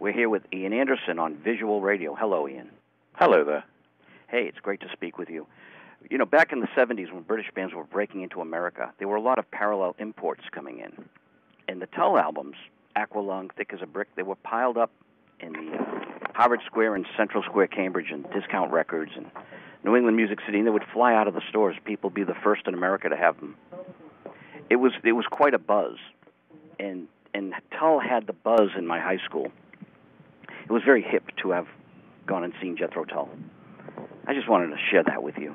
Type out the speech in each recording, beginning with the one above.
We're here with Ian Anderson on Visual Radio. Hello, Ian. Hello there. Hey, it's great to speak with you. You know, back in the 70s when British bands were breaking into America, there were a lot of parallel imports coming in. And the Tull albums, Aqualung, Thick as a Brick, they were piled up in the uh, Harvard Square and Central Square, Cambridge, and Discount Records and New England Music City, and they would fly out of the stores. People would be the first in America to have them. It was it was quite a buzz, and and Tull had the buzz in my high school. It was very hip to have gone and seen Jethro Tull. I just wanted to share that with you.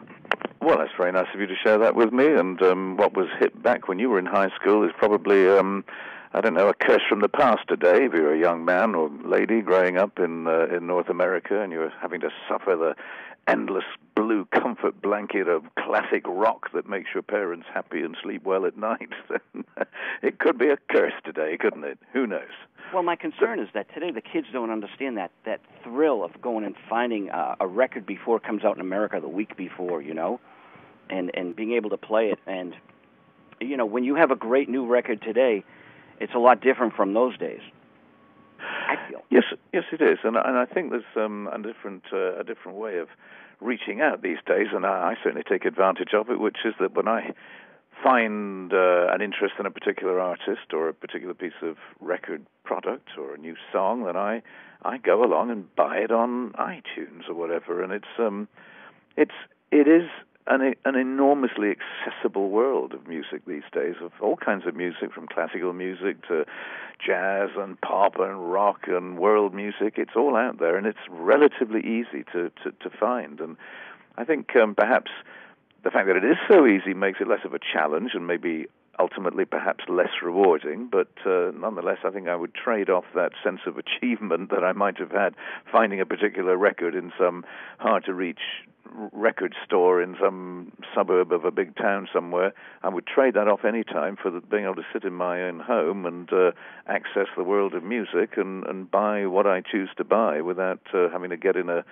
Well, that's very nice of you to share that with me. And um, what was hip back when you were in high school is probably, um, I don't know, a curse from the past today. If you're a young man or lady growing up in uh, in North America and you're having to suffer the endless blue comfort blanket of classic rock that makes your parents happy and sleep well at night, it could be a curse today, couldn't it? Who knows? Well, my concern is that today the kids don't understand that that thrill of going and finding uh, a record before it comes out in America the week before, you know, and and being able to play it. And you know, when you have a great new record today, it's a lot different from those days. I feel. Yes, yes, it is, and and I think there's um, a different uh, a different way of reaching out these days, and I, I certainly take advantage of it. Which is that when I find uh, an interest in a particular artist or a particular piece of record product or a new song, then I I go along and buy it on iTunes or whatever, and it's um it's it is an an enormously accessible world of music these days, of all kinds of music, from classical music to jazz and pop and rock and world music. It's all out there, and it's relatively easy to to, to find. And I think um, perhaps the fact that it is so easy makes it less of a challenge and maybe ultimately perhaps less rewarding, but uh, nonetheless, I think I would trade off that sense of achievement that I might have had finding a particular record in some hard to reach record store in some suburb of a big town somewhere. I would trade that off any time for the, being able to sit in my own home and uh, access the world of music and, and buy what I choose to buy without uh, having to get in a,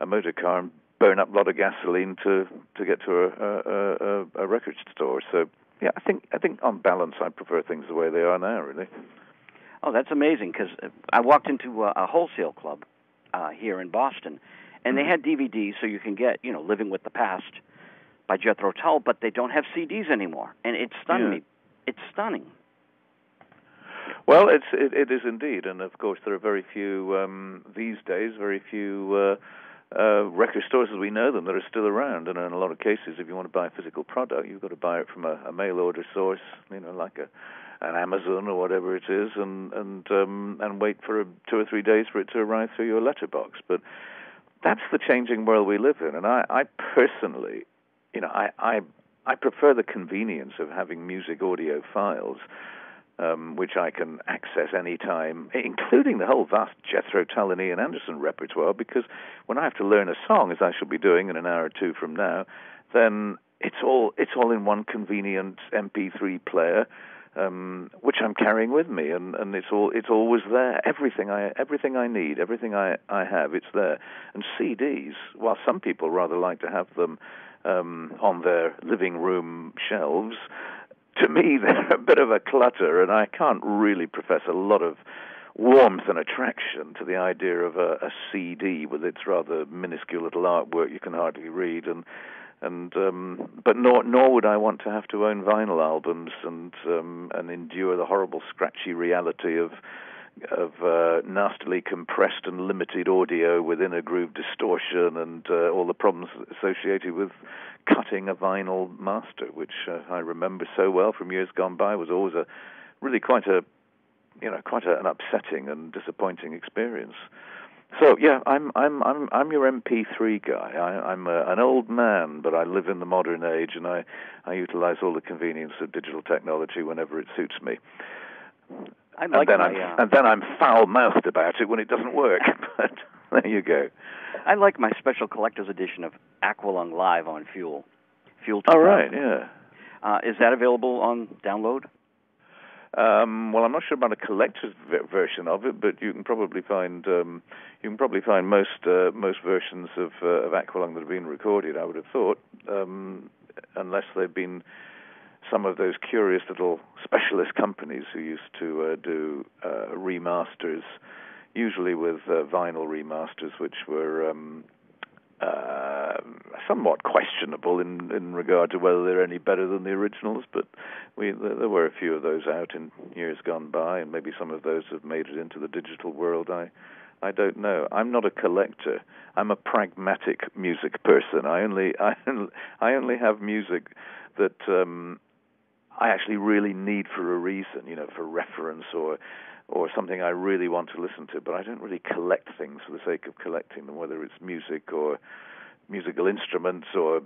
a motor car and burn up a lot of gasoline to to get to a, a, a, a record store. So yeah, I think I think on balance, I prefer things the way they are now. Really. Oh, that's amazing because I walked into a, a wholesale club uh, here in Boston, and they had DVDs, so you can get you know Living with the Past by Jethro Tull, but they don't have CDs anymore, and it stunned Yeah. me. It's stunning. Well, it's it, it is indeed, and of course there are very few um, these days. Very few. Uh, uh, record stores as we know them that are still around, and in a lot of cases, if you want to buy a physical product, you've got to buy it from a, a mail order source, you know, like a an Amazon or whatever it is, and and um, and wait for a, two or three days for it to arrive through your letterbox. But that's the changing world we live in, and I, I personally, you know, I, I I prefer the convenience of having music audio files um, which I can access anytime, including the whole vast Jethro Tull and Ian Anderson repertoire, because when I have to learn a song, as I shall be doing in an hour or two from now, then it's all it's all in one convenient MP3 player, um, which I'm carrying with me, and, and it's all it's always there. Everything I everything I need, everything I, I have, it's there. And CDs, while some people rather like to have them um, on their living room shelves, to me they're a bit of a clutter, and I can't really profess a lot of warmth and attraction to the idea of a, a CD with its rather minuscule little artwork you can hardly read, and and um, but nor nor would I want to have to own vinyl albums and um, and endure the horrible scratchy reality of of uh, nastily compressed and limited audio with inner groove distortion and uh, all the problems associated with cutting a vinyl master, which uh, I remember so well from years gone by, was always a really quite a you know quite a, an upsetting and disappointing experience. So yeah, I'm I'm I'm I'm your MP3 guy. I, I'm a, an old man, but I live in the modern age, and I I utilize all the convenience of digital technology whenever it suits me. I And like then my I'm uh, and then I'm foul mouthed about it when it doesn't work. but there you go. I like my special collector's edition of Aqualung Live on Fuel. Fuel. All 2000. right, yeah. Uh, is that available on download? Um, well, I'm not sure about a collector's version of it, but you can probably find um, you can probably find most uh, most versions of uh, of Aqualung that have been recorded. I would have thought, um, unless they've been some of those curious little specialist companies who used to uh, do uh, remasters usually with uh, vinyl remasters, which were um, uh, somewhat questionable in in regard to whether they're any better than the originals. But we there were a few of those out in years gone by, and maybe some of those have made it into the digital world. I I don't know. I'm not a collector. I'm a pragmatic music person. I only I only, I only have music that um, I actually really need for a reason, you know, for reference or or something I really want to listen to. But I don't really collect things for the sake of collecting them, whether it's music or musical instruments or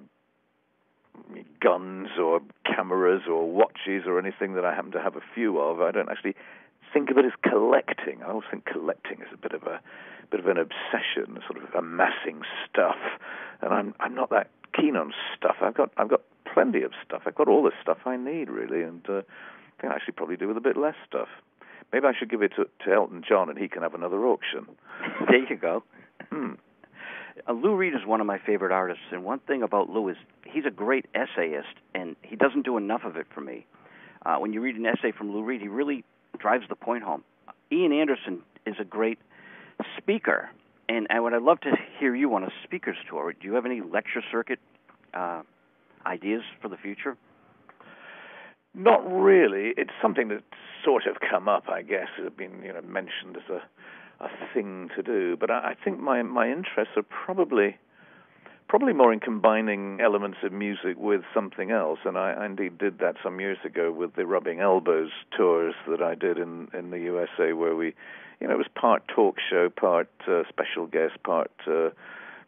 guns or cameras or watches or anything that I happen to have a few of. I don't actually think of it as collecting. I always think collecting is a bit of a bit of an obsession, sort of amassing stuff, and I'm I'm not that keen on stuff. I've got I've got plenty of stuff. I've got all the stuff I need really, and uh, I think I actually probably do with a bit less stuff. Maybe I should give it to, to Elton John, and he can have another auction. there you go. Hmm. Uh, Lou Reed is one of my favorite artists, and one thing about Lou is he's a great essayist, and he doesn't do enough of it for me. Uh, when you read an essay from Lou Reed, he really drives the point home. Ian Anderson is a great speaker, and I would I'd love to hear you on a speaker's tour. Do you have any lecture circuit uh, ideas for the future? Not really. It's something that's sort of come up, I guess. It's been you know mentioned as a a thing to do. But I, I think my my interests are probably probably more in combining elements of music with something else. And I, I indeed did that some years ago with the Rubbing Elbows tours that I did in in the USA, where we, you know, it was part talk show, part uh, special guest, part uh,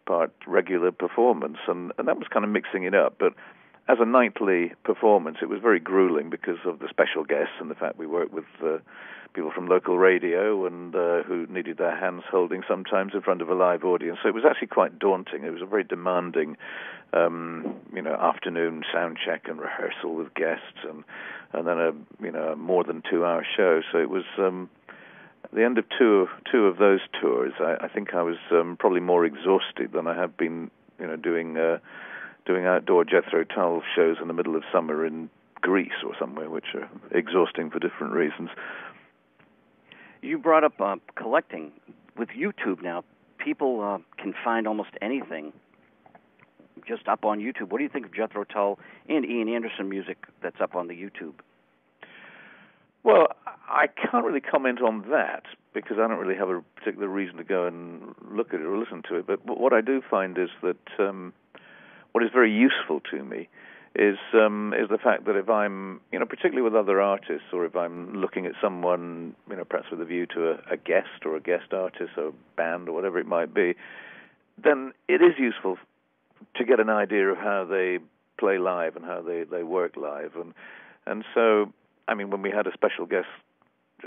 part regular performance, and and that was kind of mixing it up, but as a nightly performance, it was very grueling because of the special guests and the fact we worked with uh, people from local radio and uh, who needed their hands holding sometimes in front of a live audience. So it was actually quite daunting. It was a very demanding, um, you know, afternoon sound check and rehearsal with guests, and and then a you know more than two hour show. So it was. Um, at the end of two two of those tours, I, I think I was um, probably more exhausted than I have been, you know, doing uh, doing outdoor Jethro Tull shows in the middle of summer in Greece or somewhere, which are exhausting for different reasons. You brought up uh, collecting. With YouTube now, people uh, can find almost anything just up on YouTube. What do you think of Jethro Tull and Ian Anderson music that's up on the YouTube? Well, I can't really comment on that because I don't really have a particular reason to go and look at it or listen to it. But what I do find is that um, what is very useful to me is um, is the fact that if I'm, you know, particularly with other artists, or if I'm looking at someone, you know, perhaps with a view to a, a guest or a guest artist or band or whatever it might be, then it is useful to get an idea of how they play live and how they, they work live, and and so, I mean, when we had a special guest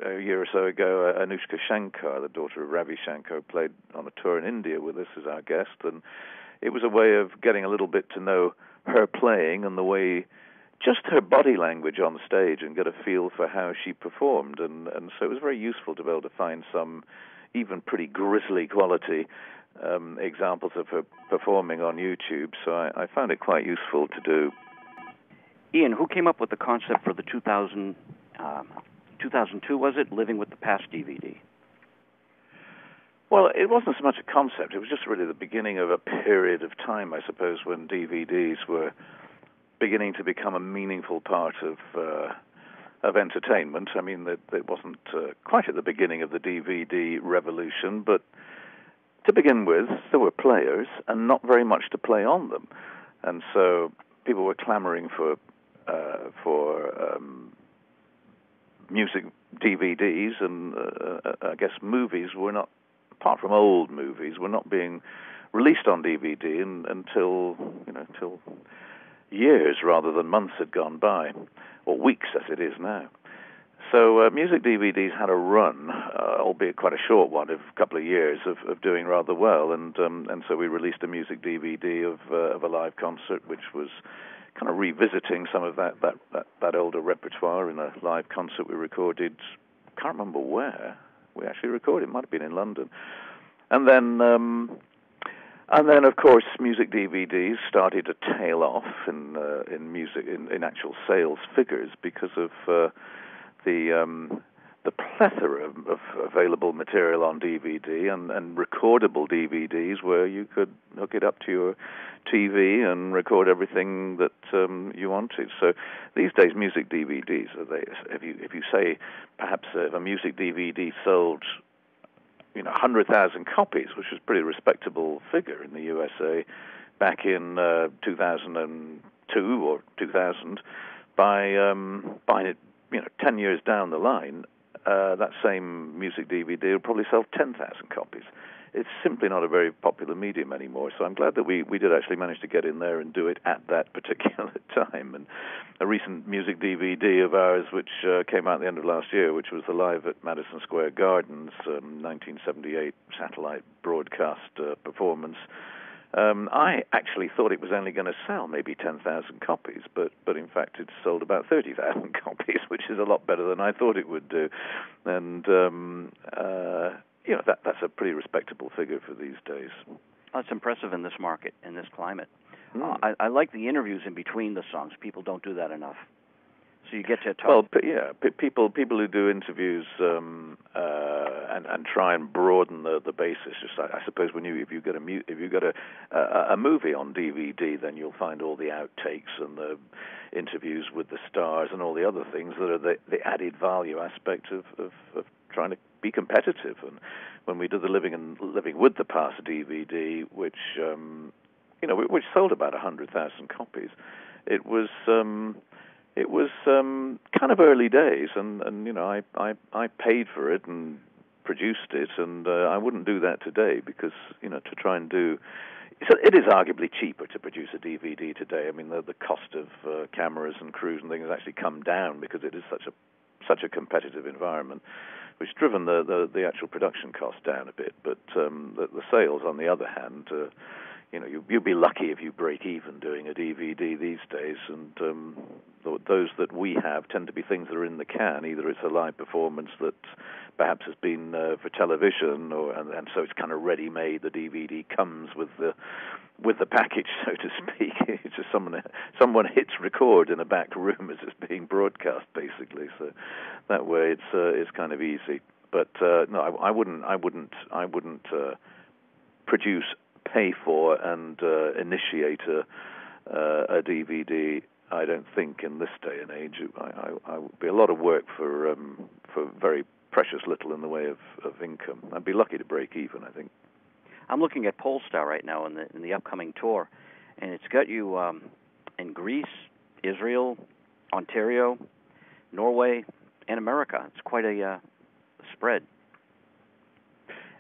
a year or so ago, uh, Anoushka Shankar, the daughter of Ravi Shankar, played on a tour in India with us as our guest, and it was a way of getting a little bit to know her playing and the way just her body language on stage and get a feel for how she performed and and so it was very useful to be able to find some even pretty grisly quality um, examples of her performing on YouTube so I, I found it quite useful to do. Ian, who came up with the concept for the 2000, um, 2002 was it Living with the Past DVD? Well, it wasn't so much a concept. It was just really the beginning of a period of time, I suppose, when DVDs were beginning to become a meaningful part of uh, of entertainment. I mean, it, it wasn't uh, quite at the beginning of the DVD revolution, but to begin with, there were players and not very much to play on them, and so people were clamoring for uh, for um, music DVDs, and uh, uh, I guess movies were not apart from old movies, were not being released on DVD in, until you know until years rather than months had gone by, or weeks as it is now. So uh, music DVDs had a run, uh, albeit quite a short one, of a couple of years of, of doing rather well, and um, and so we released a music DVD of uh, of a live concert, which was kind of revisiting some of that, that that that older repertoire in a live concert we recorded. Can't remember where we actually recorded. It might have been in London, and then um, and then of course music DVDs started to tail off in uh, in music in, in actual sales figures because of uh, the um, the plethora of, of, available material on DVD and, and recordable DVDs where you could hook it up to your TV and record everything that um, you wanted. So these days, music DVDs, they, if you if you say perhaps if a music DVD sold you know 100,000 copies, which was a pretty respectable figure in the USA back in uh, 2002 or 2000, by um, by you know 10 years down the line, uh, that same music DVD will probably sell 10,000 copies. It's simply not a very popular medium anymore. So I'm glad that we, we did actually manage to get in there and do it at that particular time. And a recent music DVD of ours, which uh, came out at the end of last year, which was the live at Madison Square Gardens um, 1978 satellite broadcast uh, performance. Um, I actually thought it was only going to sell maybe 10,000 copies, but but in fact it's sold about 30,000 copies, which is a lot better than I thought it would do. And um, uh, you know that that's a pretty respectable figure for these days. That's impressive in this market, in this climate. Mm. Uh, I, I like the interviews in between the songs. People don't do that enough. So you get to talk. Well, p- yeah, p- people people who do interviews um, uh, and and try and broaden the the basis. Just I, I suppose when you if you get a mu- if you get a, a a movie on DVD, then you'll find all the outtakes and the interviews with the stars and all the other things that are the, the added value aspect of, of, of trying to be competitive. And when we did the Living and Living with the Past DVD, which um, you know which sold about hundred thousand copies, it was. Um, it was um, kind of early days, and, and you know I, I I paid for it and produced it, and uh, I wouldn't do that today because you know to try and do so it is arguably cheaper to produce a DVD today. I mean the the cost of uh, cameras and crews and things has actually come down because it is such a such a competitive environment, which driven the, the, the actual production cost down a bit. But um, the, the sales, on the other hand. Uh, you know, you, you'd be lucky if you break even doing a DVD these days, and um, those that we have tend to be things that are in the can. Either it's a live performance that perhaps has been uh, for television, or and, and so it's kind of ready-made. The DVD comes with the with the package, so to speak. It's just someone someone hits record in a back room as it's being broadcast, basically. So that way, it's uh, it's kind of easy. But uh, no, I, I wouldn't. I wouldn't. I wouldn't uh, produce pay for and uh, initiate a, uh, a DVD. I don't think in this day and age, I, I, I would be a lot of work for um, for very precious little in the way of, of income. I'd be lucky to break even. I think. I'm looking at Pollstar right now in the in the upcoming tour, and it's got you um, in Greece, Israel, Ontario, Norway, and America. It's quite a uh, spread.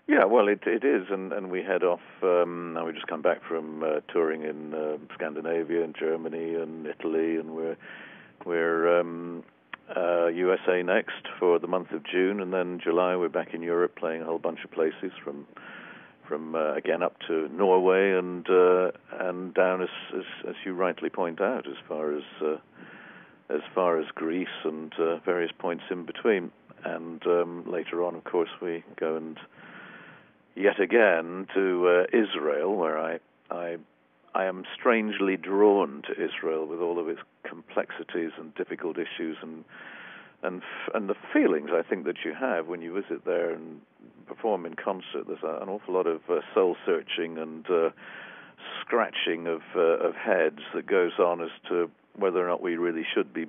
Yeah, well, it it is, and and we head off. Um, now we just come back from uh, touring in uh, Scandinavia and Germany and Italy, and we're we're um, uh, USA next for the month of June, and then July we're back in Europe playing a whole bunch of places from from uh, again up to Norway and uh, and down as, as as you rightly point out as far as uh, as far as Greece and uh, various points in between. And um, later on, of course, we go and yet again to uh, Israel, where I, I, I am strangely drawn to Israel with all of its complexities and difficult issues and and and the feelings I think that you have when you visit there and perform in concert. There's an awful lot of uh, soul searching and uh, scratching of uh, of heads that goes on as to whether or not we really should be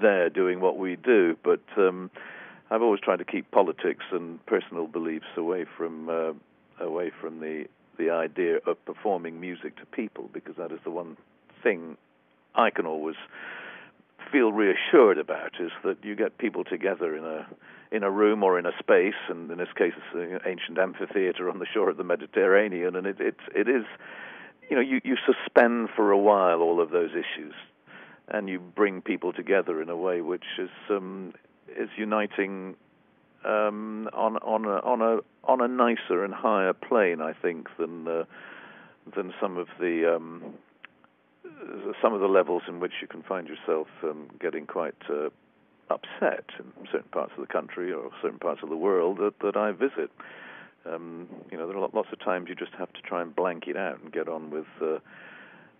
there doing what we do, but. Um, I've always tried to keep politics and personal beliefs away from uh, away from the the idea of performing music to people because that is the one thing I can always feel reassured about is that you get people together in a in a room or in a space, and in this case, it's an ancient amphitheater on the shore of the Mediterranean, and it it, it is, you know, you, you suspend for a while all of those issues, and you bring people together in a way which is um, is uniting um, on on a on a on a nicer and higher plane, I think, than uh, than some of the um, some of the levels in which you can find yourself um, getting quite uh, upset in certain parts of the country or certain parts of the world that, that I visit. Um, you know, there are lots of times you just have to try and blank it out and get on with uh,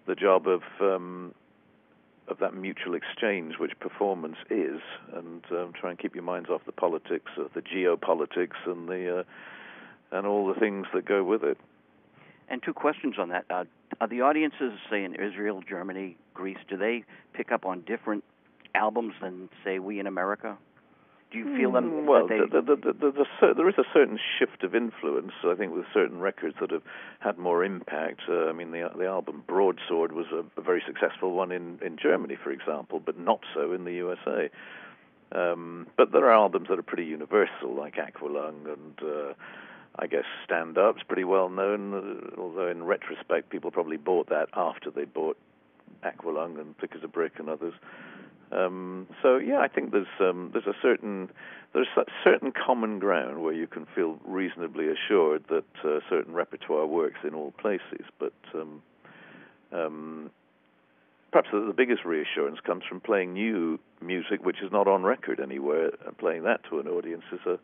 the job of um, of that mutual exchange which performance is, and um, try and keep your minds off the politics, of the geopolitics, and the uh, and all the things that go with it. And two questions on that: uh, Are the audiences, say in Israel, Germany, Greece, do they pick up on different albums than say we in America? Do you feel them? Mm, well, they... the, the, the, the, there is a certain shift of influence. I think with certain records that have had more impact. Uh, I mean, the the album Broadsword was a, a, very successful one in in Germany, for example, but not so in the USA. Um, but there are albums that are pretty universal, like Aqualung and. Uh, I guess Stand Up's pretty well known, uh, although in retrospect people probably bought that after they bought Aqualung and Thick as a Brick and others. Um, so yeah, I think there's um, there's a certain there's a certain common ground where you can feel reasonably assured that uh, certain repertoire works in all places. But um, um, perhaps the, the, biggest reassurance comes from playing new music, which is not on record anywhere, and playing that to an audience is a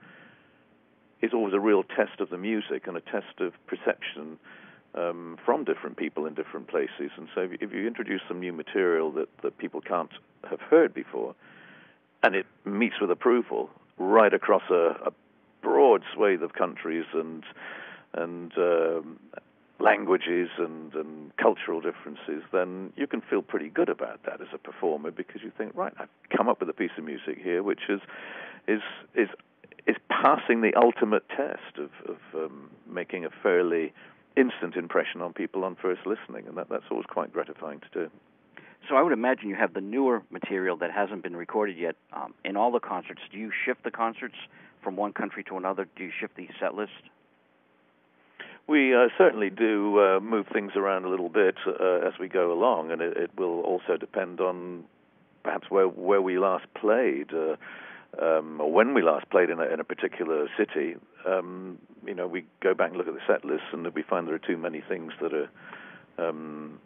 is always a real test of the music and a test of perception um, from different people in different places. And so, if you, introduce some new material that, that people can't have heard before, and it meets with approval right across a, a broad swathe of countries and and um, languages and, and cultural differences, then you can feel pretty good about that as a performer because you think, right, I've come up with a piece of music here which is is is is passing the ultimate test of, of um, making a fairly instant impression on people on first listening, and that, that's always quite gratifying to do. So I would imagine you have the newer material that hasn't been recorded yet um, in all the concerts. Do you shift the concerts from one country to another? Do you shift the set list? We uh, certainly do uh, move things around a little bit uh, as we go along, and it, it, will also depend on perhaps where where we last played. Um, or when we last played in a, in a particular city, um, you know, we go back and look at the set list, and we find there are too many things that are, um,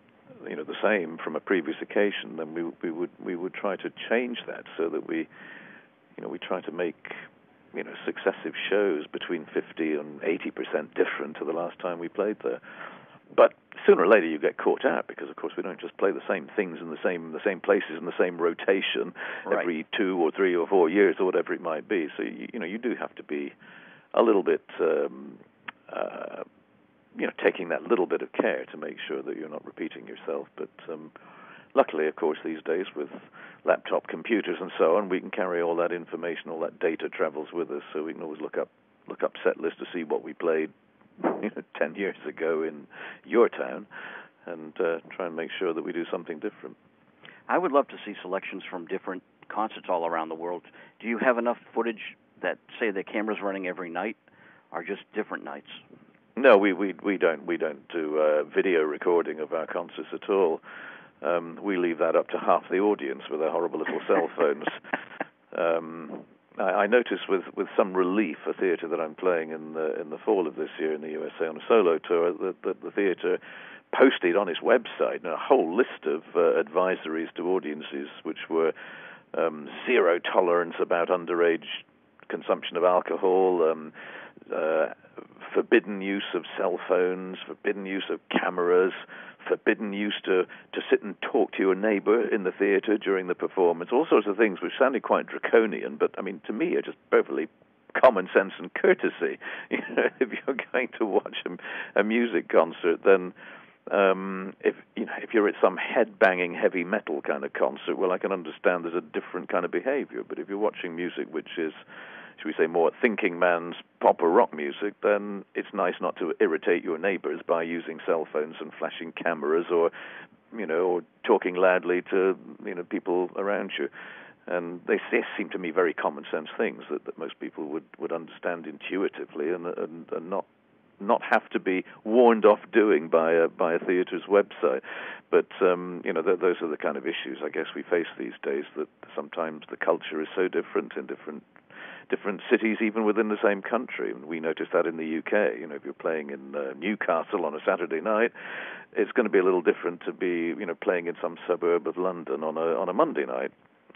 you know, the same from a previous occasion. Then we we would we would try to change that so that we, you know, we try to make you know successive shows between 50 and 80 percent different to the last time we played there. But sooner or later you get caught out because of course we don't just play the same things in the same the same places in the same rotation right. every two or three or four years or whatever it might be. So you, you know you do have to be a little bit um, uh, you know taking that little bit of care to make sure that you're not repeating yourself. But um, luckily of course these days with laptop computers and so on we can carry all that information all that data travels with us. So we can always look up look up set list to see what we played you know, 10 years ago in your town and uh, try and make sure that we do something different. I would love to see selections from different concerts all around the world. Do you have enough footage that say the camera's running every night are just different nights? No, we we we don't we don't do uh, video recording of our concerts at all. Um, we leave that up to half the audience with their horrible little cell phones. Um, I, I notice with, with some relief a theatre that I'm playing in the in the fall of this year in the USA on a solo tour that, that the theatre posted on its website a whole list of uh, advisories to audiences which were um, zero tolerance about underage consumption of alcohol, um, uh, forbidden use of cell phones, forbidden use of cameras, forbidden use to, to sit and talk to your neighbor in the theater during the performance, all sorts of things which sounded quite draconian, but I mean, to me, are just perfectly common sense and courtesy. You know, if you're going to watch a, a music concert, then um, if you know if you're at some head banging heavy metal kind of concert, well, I can understand there's a different kind of behavior. But if you're watching music which is should we say, more thinking man's pop or rock music, then it's nice not to irritate your neighbors by using cell phones and flashing cameras or, you know, or talking loudly to, you know, people around you. And they, they seem to me very common sense things that, that most people would, would understand intuitively and, and, and not not have to be warned off doing by a by a theatre's website. But um, you know, th- those are the kind of issues I guess we face these days. That sometimes the culture is so different in different different cities, even within the same country. And we notice that in the UK. You know, if you're playing in uh, Newcastle on a Saturday night, it's going to be a little different to be, you know, playing in some suburb of London on a on a Monday night.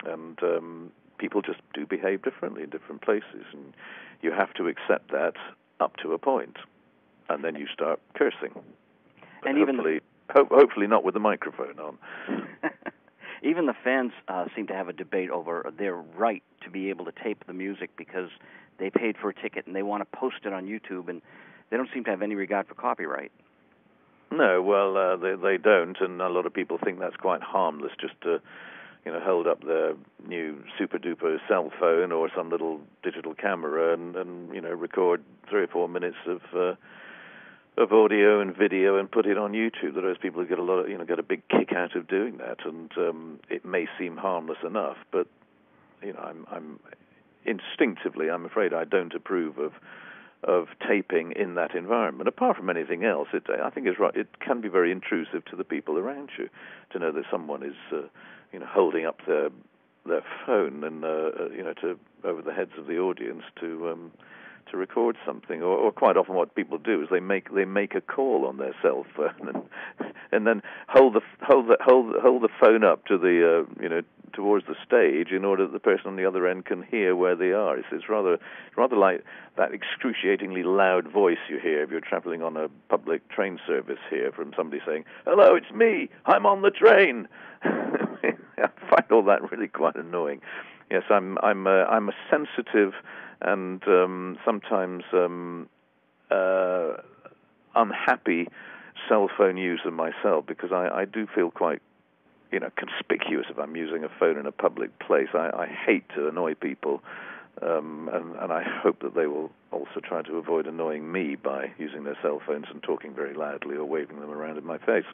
And um, people just do behave differently in different places, and you have to accept that up to a point, and then you start cursing. But and hopefully, even ho- hopefully not with the microphone on. Even the fans uh, seem to have a debate over their right to be able to tape the music because they paid for a ticket and they want to post it on YouTube, and they don't seem to have any regard for copyright. No, well, uh, they they don't, and a lot of people think that's quite harmless, just to you know hold up their new super duper cell phone or some little digital camera and and you know record three or four minutes of. Uh, of audio and video and put it on YouTube. There Those people get a lot of, you know, get a big kick out of doing that, and um, it may seem harmless enough, but you know, I'm, I'm instinctively, I'm afraid, I don't approve of of taping in that environment. Apart from anything else, it, I think is right. It can be very intrusive to the people around you to know that someone is, uh, you know, holding up their their phone and uh, uh you know to over the heads of the audience to um, to record something. Or, or quite often, what people do is they make they make a call on their cell phone and, and then hold the hold the hold hold the phone up to the uh, you know towards the stage in order that the person on the other end can hear where they are. It's, it's rather rather like that excruciatingly loud voice you hear if you're traveling on a public train service here from somebody saying, "Hello, it's me. I'm on the train." I find all that really quite annoying. Yes, I'm I'm a, I'm a sensitive and um, sometimes um, uh, unhappy cell phone user myself because I, I do feel quite you know conspicuous if I'm using a phone in a public place. I, I hate to annoy people um, and, and I hope that they will also try to avoid annoying me by using their cell phones and talking very loudly or waving them around in my face.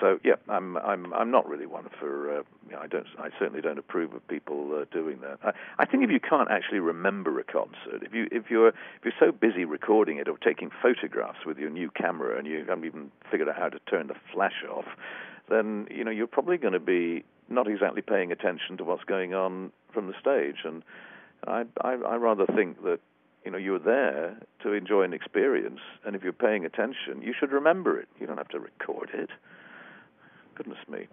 So yeah, I'm I'm I'm not really one for. Uh, I don't. I certainly don't approve of people uh, doing that. I, I think if you can't actually remember a concert, if you if you're if you're so busy recording it or taking photographs with your new camera and you haven't even figured out how to turn the flash off, then you know you're probably going to be not exactly paying attention to what's going on from the stage and I, I, I rather think that you know you're there to enjoy an experience, and if you're paying attention, you should remember it. You don't have to record it. Goodness me.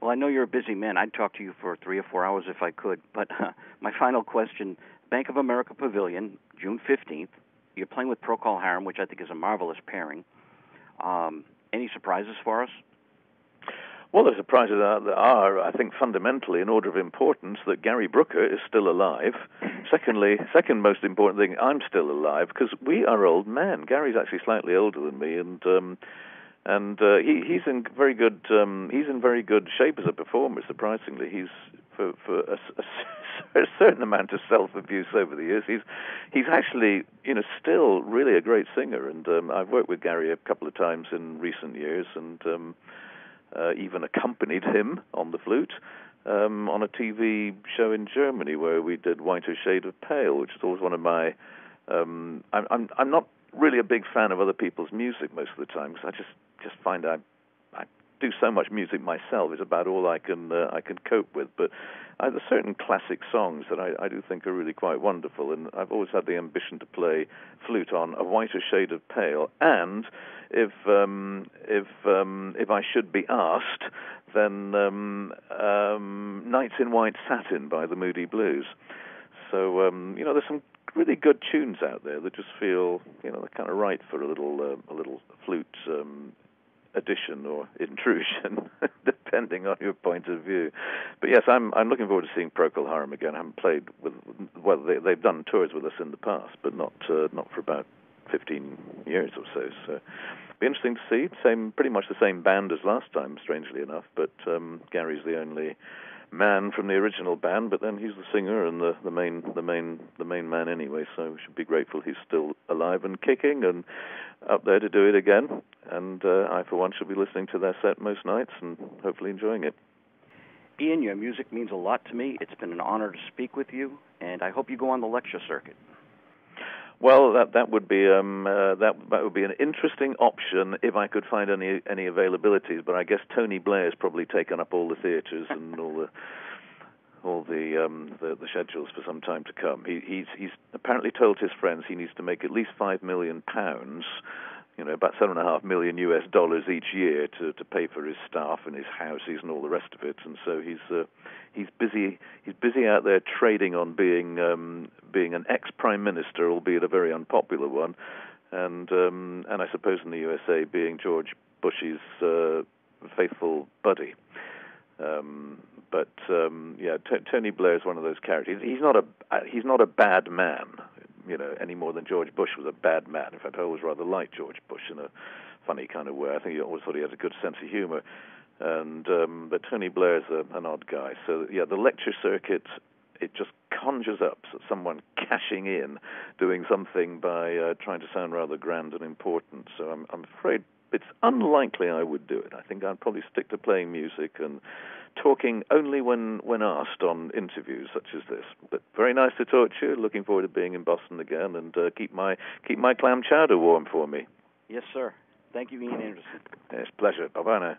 Well, I know you're a busy man. I'd talk to you for three or four hours if I could. But uh, my final question: Bank of America Pavilion, June fifteenth. You're playing with Procol Harum, which I think is a marvelous pairing. Um, any surprises for us? Well, the surprises are, are, I think, fundamentally in order of importance that Gary Brooker is still alive. Secondly, second most important thing, I'm still alive because we are old men. Gary's actually slightly older than me, and um, and uh, he he's in very good um, he's in very good shape as a performer. Surprisingly, he's for for a, a, a certain amount of self abuse over the years. He's he's actually you know still really a great singer, and um, I've worked with Gary a couple of times in recent years, and. Um, uh, even accompanied him on the flute um, on a TV show in Germany where we did Whiter Shade of Pale, which is always one of my. Um, I'm, I'm I'm not really a big fan of other people's music most of the time because I just just find I I do so much music myself. It's about all I can uh, I can cope with. But I, there's certain classic songs that I, I do think are really quite wonderful, and I've always had the ambition to play flute on a whiter shade of pale. And if um, if um, if I should be asked, then um, um, Nights in White Satin by the Moody Blues. So um, you know, there's some really good tunes out there that just feel you know they're kind of right for a little uh, a little flute um, addition or intrusion, depending on your point of view. But yes, I'm I'm looking forward to seeing Procol Harum again. I haven't played with well, they, they've done tours with us in the past, but not uh, not for about 15 years or so. So be interesting to see. Same, pretty much the same band as last time, strangely enough. But um, Gary's the only man from the original band, but then he's the singer and the, the main the main the main man anyway. So we should be grateful he's still alive and kicking and up there to do it again. And uh, I, for one, should be listening to their set most nights and hopefully enjoying it. Ian, your music means a lot to me. It's been an honor to speak with you, and I hope you go on the lecture circuit. Well, that that would be um, uh, that that would be an interesting option if I could find any any availabilities. But I guess Tony Blair's probably taken up all the theatres and all the all the, um, the the schedules for some time to come. He, he's he's apparently told his friends he needs to make at least five million pounds you know, about seven and a half million US dollars each year to, to pay for his staff and his houses and all the rest of it. And so he's uh, he's busy he's busy out there trading on being um, being an ex prime minister, albeit a very unpopular one, and um, and I suppose in the USA being George Bush's uh, faithful buddy. Um, but um, yeah, T- Tony Blair is one of those characters. He's not a uh, he's not a bad man, you know, any more than George Bush was a bad man. In fact, I always rather liked George Bush in a funny kind of way. I think he always thought he had a good sense of humor. And um, but Tony Blair is a, an odd guy. So yeah, the lecture circuit it just conjures up someone cashing in, doing something by uh, trying to sound rather grand and important. So I'm, I'm afraid it's unlikely I would do it. I think I'd probably stick to playing music and talking only when when asked on interviews such as this. But very nice to talk to you. Looking forward to being in Boston again and uh, keep my keep my clam chowder warm for me. Yes, sir. Thank you, Ian Anderson. Yes, pleasure. Bye bye now.